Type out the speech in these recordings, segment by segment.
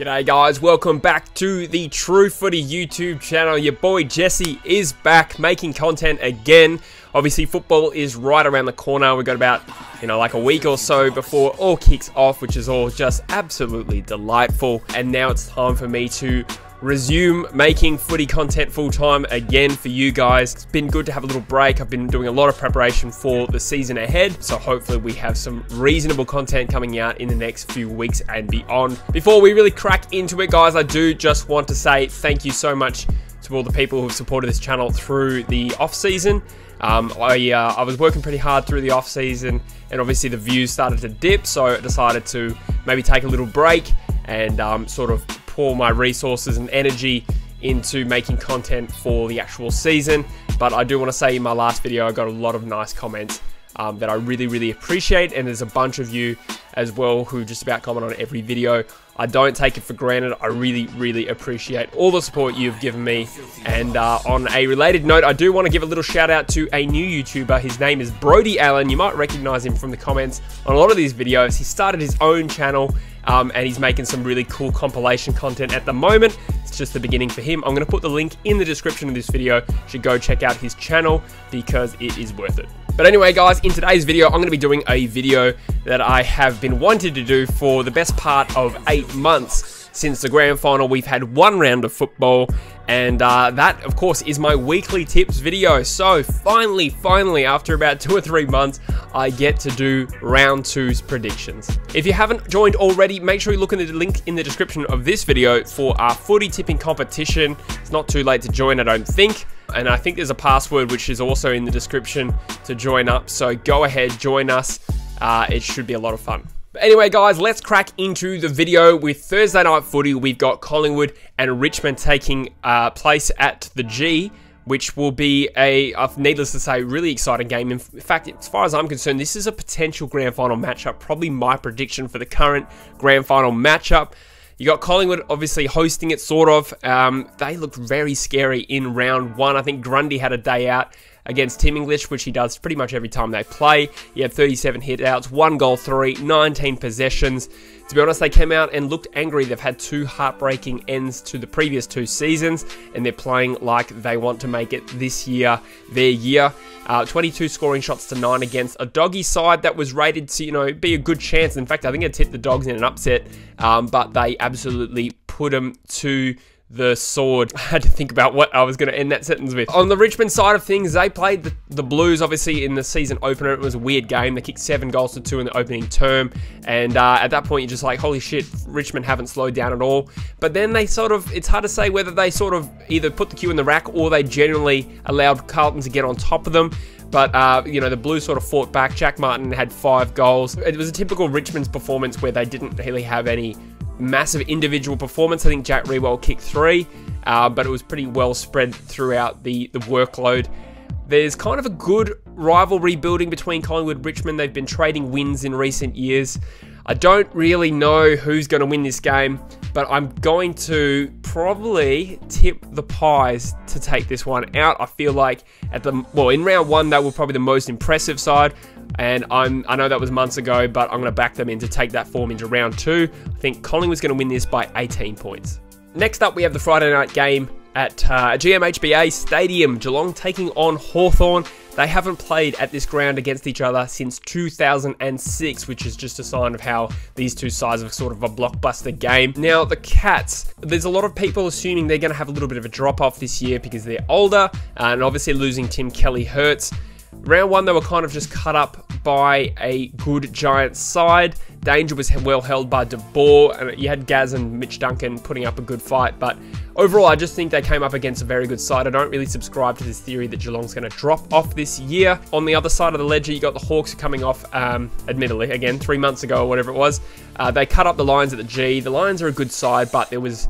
G'day guys, welcome back to the True Footy YouTube channel. Your boy Jesse is back making content again. Obviously football is right around the corner. We've got about, you know, like a week or so before all kicks off, which is all just absolutely delightful. And now it's time for me to resume making footy content full time again for you guys. It's been good to have a little break. I've been doing a lot of preparation for the season ahead, so hopefully we have some reasonable content coming out in the next few weeks and beyond. Before we really crack into it, guys, I do just want to say thank you so much to all the people who've supported this channel through the off season. Um, I, uh, I was working pretty hard through the off season, and obviously the views started to dip, so I decided to maybe take a little break and um, sort of pour my resources and energy into making content for the actual season. But I do want to say in my last video, I got a lot of nice comments um, that I really, really appreciate. And there's a bunch of you as well who just about comment on every video. I don't take it for granted. I really, really appreciate all the support you've given me. And uh, on a related note, I do want to give a little shout out to a new YouTuber. His name is Brodie Allen. You might recognize him from the comments on a lot of these videos. He started his own channel um, and he's making some really cool compilation content at the moment. It's just the beginning for him. I'm going to put the link in the description of this video. You should go check out his channel because it is worth it. But anyway, guys, in today's video, I'm going to be doing a video that I have been wanting to do for the best part of eight months since the grand final. We've had one round of football, and uh, that, of course, is my weekly tips video. So finally, finally, after about two or three months, I get to do round two's predictions. If you haven't joined already, make sure you look in the link in the description of this video for our footy tipping competition. It's not too late to join, I don't think. And I think there's a password which is also in the description to join up. So go ahead, join us. Uh, it should be a lot of fun. Anyway, guys, let's crack into the video with Thursday Night Footy. We've got Collingwood and Richmond taking uh, place at the G, which will be a, uh, needless to say, really exciting game. In fact, as far as I'm concerned, this is a potential grand final matchup. Probably my prediction for the current grand final matchup. You got Collingwood obviously hosting it, sort of. Um, they looked very scary in round one. I think Grundy had a day out against Tim English, which he does pretty much every time they play. He had 37 hitouts, one goal, three, 19 possessions. To be honest, they came out and looked angry. They've had two heartbreaking ends to the previous two seasons, and they're playing like they want to make it this year their year. Uh, 22 scoring shots to 9 against a doggy side that was rated to, you know, be a good chance. In fact, I think it tipped the dogs in an upset, um, but they absolutely put them to the sword. I had to think about what I was going to end that sentence with. On the Richmond side of things, they played the, the, Blues, obviously, in the season opener. It was a weird game. They kicked seven goals to two in the opening term. And uh, at that point, you're just like, holy shit, Richmond haven't slowed down at all. But then they sort of, it's hard to say whether they sort of either put the cue in the rack or they generally allowed Carlton to get on top of them. But, uh, you know, the Blues sort of fought back. Jack Martin had five goals. It was a typical Richmond's performance where they didn't really have any massive individual performance. I think Jack Riewoldt kicked three, uh, but it was pretty well spread throughout the, the workload. There's kind of a good rivalry building between Collingwood and Richmond. They've been trading wins in recent years. I don't really know who's going to win this game, but I'm going to probably tip the Pies to take this one out. I feel like at the well in round one they were probably the most impressive side, and I'm I know that was months ago, but I'm going to back them in to take that form into round two. I think Collingwood's going to win this by 18 points. Next up, we have the Friday night game at uh, GMHBA Stadium. Geelong taking on Hawthorn. They haven't played at this ground against each other since 2006, which is just a sign of how these two sides are sort of a blockbuster game. Now, the Cats, there's a lot of people assuming they're going to have a little bit of a drop off this year because they're older, and obviously losing Tim Kelly hurts. Round one, they were kind of just cut up by a good Giants side. Danger was well held by De Boer, and you had Gaz and Mitch Duncan putting up a good fight. But overall, I just think they came up against a very good side. I don't really subscribe to this theory that Geelong's going to drop off this year. On the other side of the ledger, you got the Hawks coming off, um, admittedly, again, three months ago or whatever it was. Uh, they cut up the Lions at the G. The Lions are a good side, but there was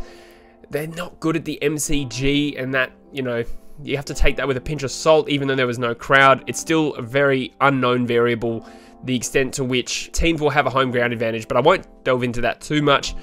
they're not good at the MCG, and that you know you have to take that with a pinch of salt, even though there was no crowd. It's still a very unknown variable, the extent to which teams will have a home ground advantage, but I won't delve into that too much.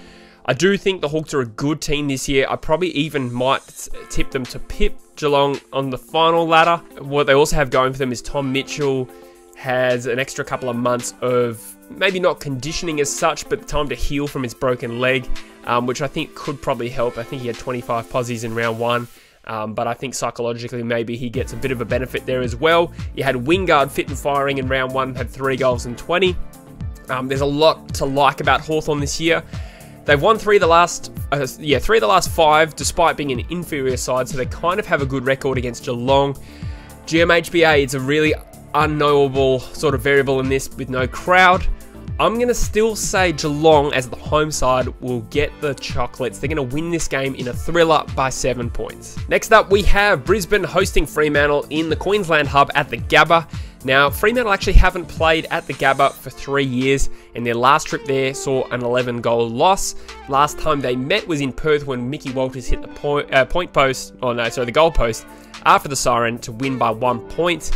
I do think the Hawks are a good team this year. I probably even might tip them to pip Geelong on the final ladder. What they also have going for them is Tom Mitchell has an extra couple of months of maybe not conditioning as such, but time to heal from his broken leg. um, which I think could probably help. I think he had 25 posies in round one. Um, but I think psychologically maybe he gets a bit of a benefit there as well. You had Wingard fit and firing in round one, had three goals and 20. Um, there's a lot to like about Hawthorn this year. They've won three of the last, uh, yeah, three of the last five, despite being an inferior side. So they kind of have a good record against Geelong. GMHBA, it's a really unknowable sort of variable in this with no crowd. I'm going to still say Geelong, as the home side, will get the chocolates. They're going to win this game in a thriller by seven points. Next up, we have Brisbane hosting Fremantle in the Queensland Hub at the Gabba. Now, Fremantle actually haven't played at the Gabba for three years, and their last trip there saw an 11 goal loss. Last time they met was in Perth when Mickey Walters hit the point, uh, point post, oh no, sorry, the goal post after the siren to win by one point.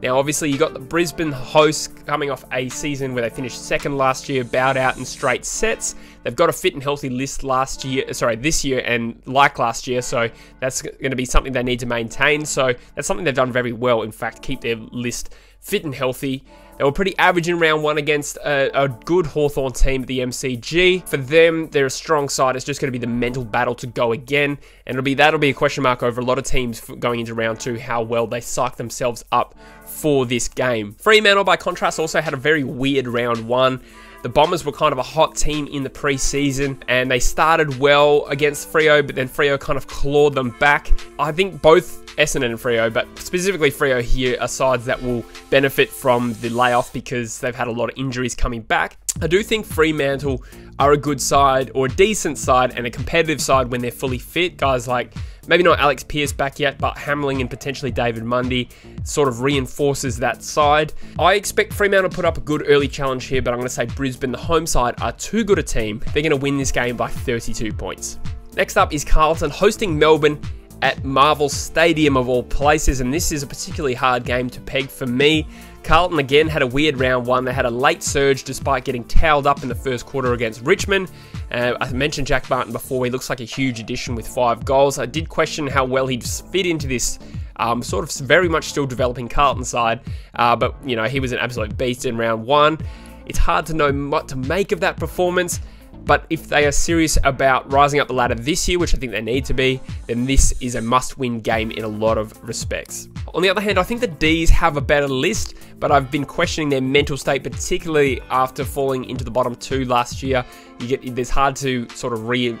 Now, obviously, you got the Brisbane hosts coming off a season where they finished second last year, bowed out in straight sets. They've got a fit and healthy list last year, sorry, this year and like last year, so that's going to be something they need to maintain. So that's something they've done very well. In fact, keep their list fit and healthy. They were pretty average in round one against a, a good Hawthorn team at the MCG. For them, they're a strong side. It's just going to be the mental battle to go again. And it'll be that'll be a question mark over a lot of teams going into round two, how well they psych themselves up for this game. Fremantle, by contrast, also had a very weird round one. The Bombers were kind of a hot team in the preseason and they started well against Freo, but then Freo kind of clawed them back. I think both Essendon and Freo, but specifically Freo here are sides that will benefit from the layoff because they've had a lot of injuries coming back. I do think Fremantle are a good side or a decent side and a competitive side when they're fully fit. Guys like maybe not Alex Pearce back yet, but Hamling and potentially David Mundy sort of reinforces that side. I expect Fremantle to put up a good early challenge here, but I'm going to say Brisbane, the home side, are too good a team. They're going to win this game by 32 points. Next up is Carlton hosting Melbourne at Marvel Stadium of all places, and this is a particularly hard game to peg for me. Carlton again had a weird round one. They had a late surge despite getting towed up in the first quarter against Richmond. Uh, I mentioned Jack Martin before. He looks like a huge addition with five goals. I did question how well he'd fit into this um, sort of very much still developing Carlton side, uh, but you know he was an absolute beast in round one. It's hard to know what to make of that performance. But if they are serious about rising up the ladder this year, which I think they need to be, then this is a must win game in a lot of respects. On the other hand, I think the D's have a better list, but I've been questioning their mental state, particularly after falling into the bottom two last year. You get it's hard to sort of re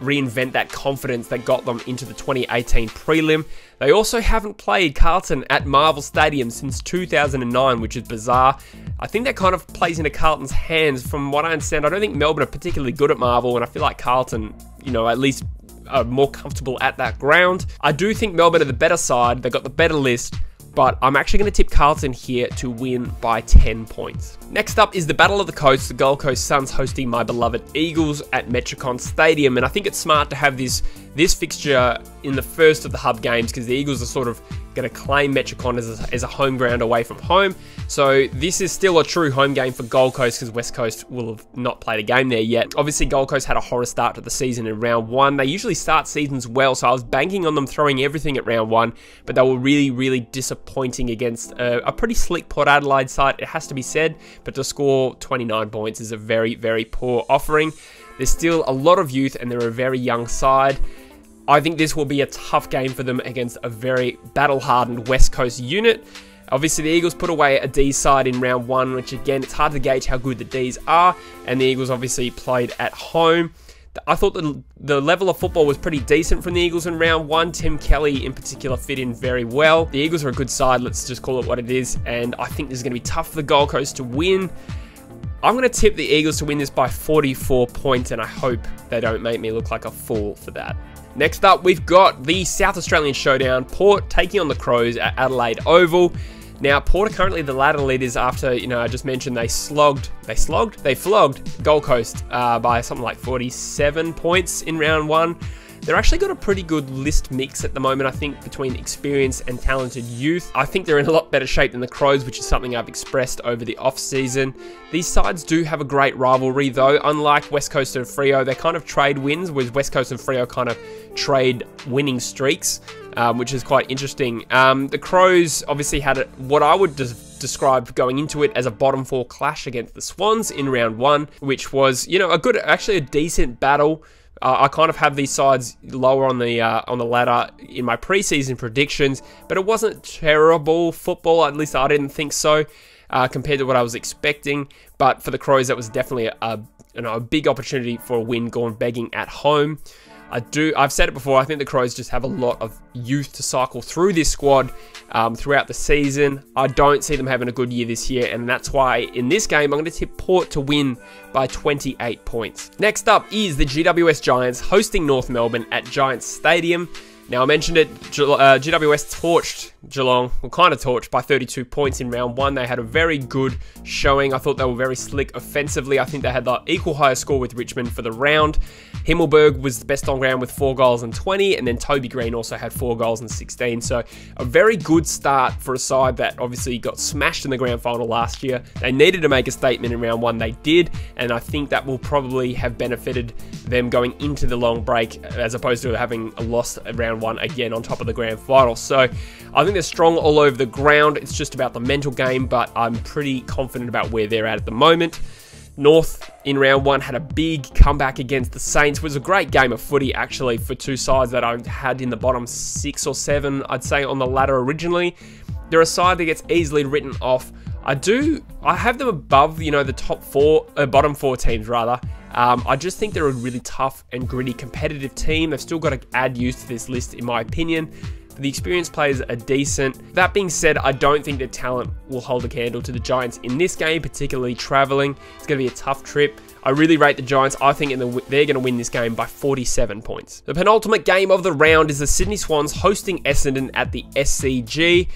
reinvent that confidence that got them into the 2018 prelim. They also haven't played Carlton at Marvel Stadium since 2009, which is bizarre. I think that kind of plays into Carlton's hands. From what I understand, I don't think Melbourne are particularly good at Marvel, and I feel like Carlton, you know, at least are more comfortable at that ground. I do think Melbourne are the better side. They've got the better list but I'm actually going to tip Carlton here to win by 10 points. Next up is the Battle of the Coast, the Gold Coast Suns hosting my beloved Eagles at Metricon Stadium, and I think it's smart to have this this fixture in the first of the hub games because the Eagles are sort of going to claim Metricon as a, as a home ground away from home. So this is still a true home game for Gold Coast because West Coast will have not played a game there yet. Obviously, Gold Coast had a horror start to the season in round one. They usually start seasons well, so I was banking on them throwing everything at round one, but they were really, really disappointing against a, a pretty slick Port Adelaide side, it has to be said, but to score 29 points is a very, very poor offering. There's still a lot of youth and they're a very young side. I think this will be a tough game for them against a very battle-hardened West Coast unit. Obviously, the Eagles put away a D side in round one, which again, it's hard to gauge how good the Ds are, and the Eagles obviously played at home. I thought the, the level of football was pretty decent from the Eagles in round one. Tim Kelly, in particular, fit in very well. The Eagles are a good side, let's just call it what it is, and I think this is going to be tough for the Gold Coast to win. I'm going to tip the Eagles to win this by 44 points, and I hope they don't make me look like a fool for that. Next up, we've got the South Australian Showdown, Port taking on the Crows at Adelaide Oval. Now, Port are currently the ladder leaders after, you know, I just mentioned they slogged, they slogged? They flogged Gold Coast uh, by something like 47 points in round one. They're actually got a pretty good list mix at the moment, I think, between experience and talented youth. I think they're in a lot better shape than the Crows, which is something I've expressed over the off-season. These sides do have a great rivalry, though. Unlike West Coast and Freo, they kind of trade wins, whereas West Coast and Freo kind of trade winning streaks, um, which is quite interesting. Um, the Crows obviously had what I would described going into it as a bottom four clash against the Swans in round one, which was, you know, a good, actually a decent battle. Uh, I kind of have these sides lower on the uh, on the ladder in my preseason predictions, but it wasn't terrible football. At least I didn't think so uh, compared to what I was expecting. But for the Crows, that was definitely a, a you know a big opportunity for a win, gone begging at home. I do. I've said it before. I think the Crows just have a lot of youth to cycle through this squad um, throughout the season. I don't see them having a good year this year, and that's why in this game I'm going to tip Port to win by 28 points. Next up is the GWS Giants hosting North Melbourne at Giants Stadium. Now, I mentioned it, uh, GWS torched Geelong, well, kind of torched by 32 points in round one. They had a very good showing. I thought they were very slick offensively. I think they had the equal highest score with Richmond for the round. Himmelberg was the best on ground with four goals and 20, and then Toby Greene also had four goals and 16. So, a very good start for a side that obviously got smashed in the grand final last year. They needed to make a statement in round one. They did, and I think that will probably have benefited them going into the long break as opposed to having a loss round one again on top of the grand final. So I think they're strong all over the ground. It's just about the mental game, but I'm pretty confident about where they're at at the moment. North in round one had a big comeback against the Saints. It was a great game of footy, actually, for two sides that I had in the bottom six or seven, I'd say, on the ladder originally. They're a side that gets easily written off. I do, I have them above, you know, the top four, uh, bottom four teams, rather. Um, I just think they're a really tough and gritty competitive team. They've still got to add youth to this list, in my opinion. The experienced players are decent. That being said, I don't think their talent will hold a candle to the Giants in this game, particularly traveling. It's going to be a tough trip. I really rate the Giants. I think the, they're going to win this game by 47 points. The penultimate game of the round is the Sydney Swans hosting Essendon at the SCG.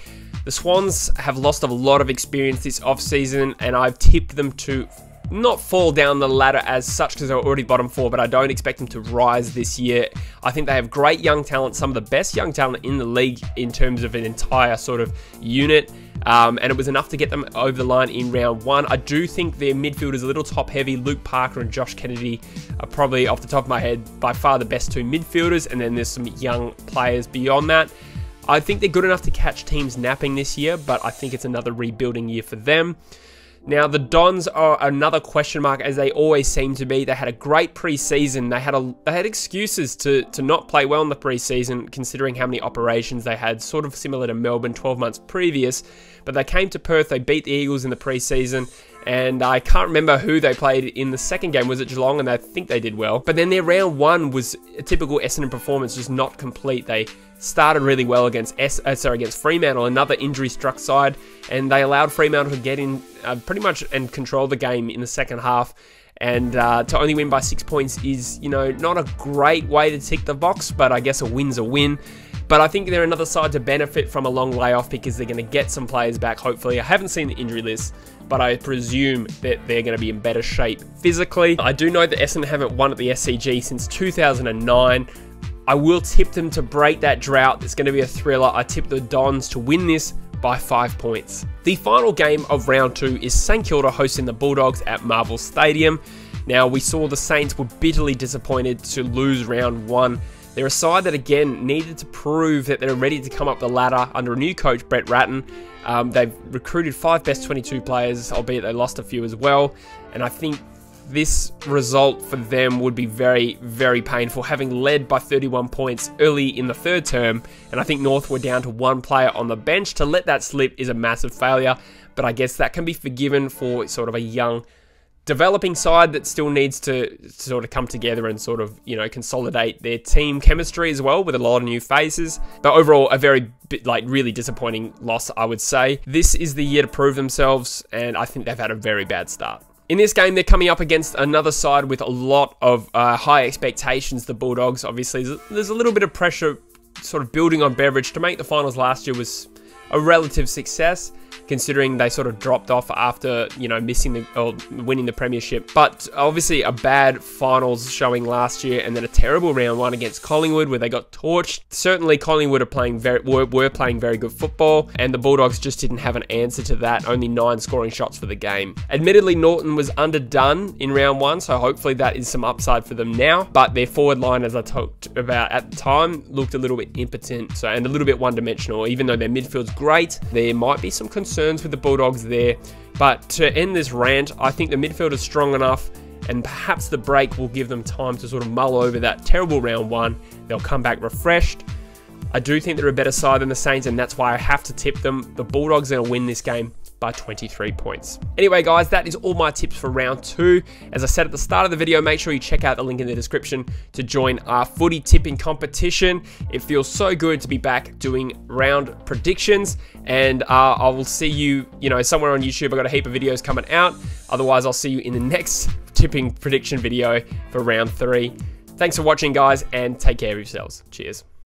The Swans have lost a lot of experience this offseason, and I've tipped them to not fall down the ladder as such because they're already bottom four, but I don't expect them to rise this year. I think they have great young talent, some of the best young talent in the league in terms of an entire sort of unit. Um, and it was enough to get them over the line in round one. I do think their midfield is a little top heavy. Luke Parker and Josh Kennedy are probably, off the top of my head, by far the best two midfielders, and then there's some young players beyond that. I think they're good enough to catch teams napping this year, but I think it's another rebuilding year for them. Now, the Dons are another question mark, as they always seem to be. They had a great preseason. They had a they had excuses to to not play well in the preseason, considering how many operations they had, sort of similar to Melbourne 12 months previous. But they came to Perth. They beat the Eagles in the preseason, and I can't remember who they played in the second game. Was it Geelong? And I think they did well. But then their round one was a typical Essendon performance, just not complete. They started really well against S, uh, sorry against Fremantle, another injury-struck side, and they allowed Fremantle to get in uh, pretty much and control the game in the second half. And uh, to only win by six points is, you know, not a great way to tick the box, but I guess a win's a win. But I think they're another side to benefit from a long layoff because they're going to get some players back, hopefully. I haven't seen the injury list, but I presume that they're going to be in better shape physically. I do know that Essendon haven't won at the SCG since 2009. I will tip them to break that drought. It's going to be a thriller. I tip the Dons to win this by five points. The final game of round two is St Kilda hosting the Bulldogs at Marvel Stadium. Now, we saw the Saints were bitterly disappointed to lose round one. They're a side that, again, needed to prove that they're ready to come up the ladder under a new coach, Brett Ratten. Um, they've recruited five best 22 players, albeit they lost a few as well. And I think this result for them would be very, very painful, having led by 31 points early in the third term. And I think North were down to one player on the bench. To let that slip is a massive failure, but I guess that can be forgiven for sort of a young developing side that still needs to sort of come together and sort of you know consolidate their team chemistry as well with a lot of new faces. But overall a very bit like really disappointing loss i would say. This is the year to prove themselves and i think they've had a very bad start. In this game, they're coming up against another side with a lot of uh, high expectations. The Bulldogs, obviously, there's a little bit of pressure sort of building on Beveridge to make the finals last year was a relative success considering they sort of dropped off after you know missing the or winning the premiership. But obviously a bad finals showing last year, and then a terrible round one against Collingwood where they got torched. Certainly Collingwood are playing very were, were playing very good football, and the Bulldogs just didn't have an answer to that. Only nine scoring shots for the game. Admittedly, Naughton was underdone in round one, so hopefully that is some upside for them now. But their forward line, as I talked about at the time, looked a little bit impotent, so and a little bit one-dimensional. Even though their midfield's great, there might be some concerns concerns with the Bulldogs there. But to end this rant, I think the midfield is strong enough and perhaps the break will give them time to sort of mull over that terrible round one. They'll come back refreshed. I do think they're a better side than the Saints, and that's why I have to tip them. The Bulldogs are going to win this game by 23 points. Anyway, guys, that is all my tips for round two. As I said at the start of the video, make sure you check out the link in the description to join our footy tipping competition. It feels so good to be back doing round predictions, and uh, I will see you, you know, somewhere on YouTube. I've got a heap of videos coming out. Otherwise, I'll see you in the next tipping prediction video for round three. Thanks for watching, guys, and take care of yourselves. Cheers.